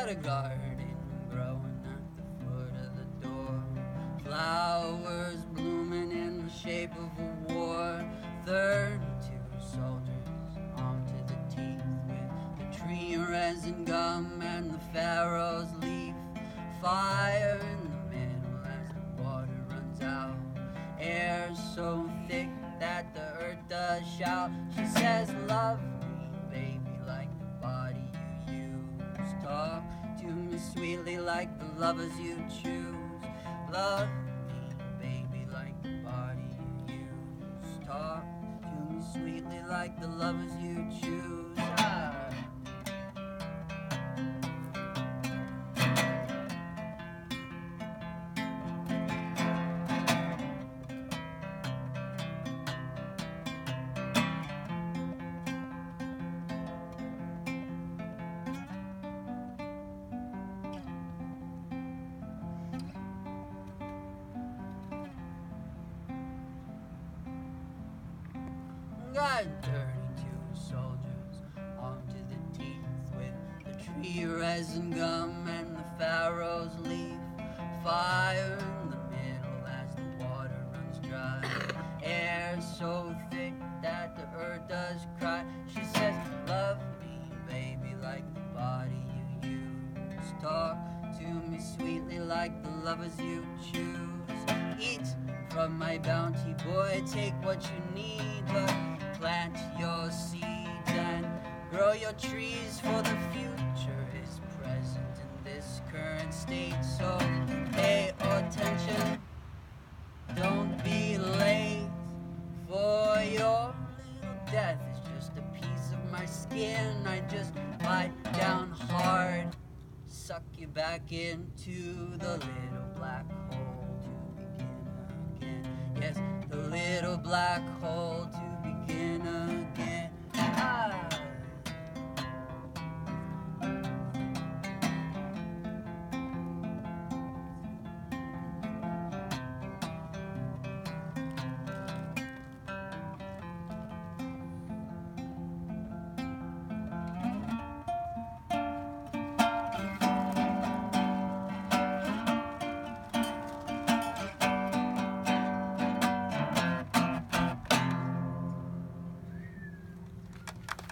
got a garden growing at the foot of the door. Flowers blooming in the shape of a war. Thirty-two soldiers armed to the teeth with the tree resin gum and the pharaoh's leaf. Fire in the middle as the water runs out. Air so thick that the earth does shout. She says, Love sweetly like the lovers you choose. Love me, baby, like the body you use. Talk to me sweetly like the lovers you choose. Got 32 soldiers armed to the teeth with the tree resin gum and the pharaoh's leaf. Fire in the middle as the water runs dry. Air so thick that the earth does cry. She says, Love me, baby, like the body you use. Talk to me sweetly like the lovers you choose. Eat from my bounty, boy, take what you need, your trees for the future is present in this current state. So pay attention, don't be late for your little death is just a piece of my skin. I just bite down hard, suck you back into the little black hole to begin again. Yes, the little black hole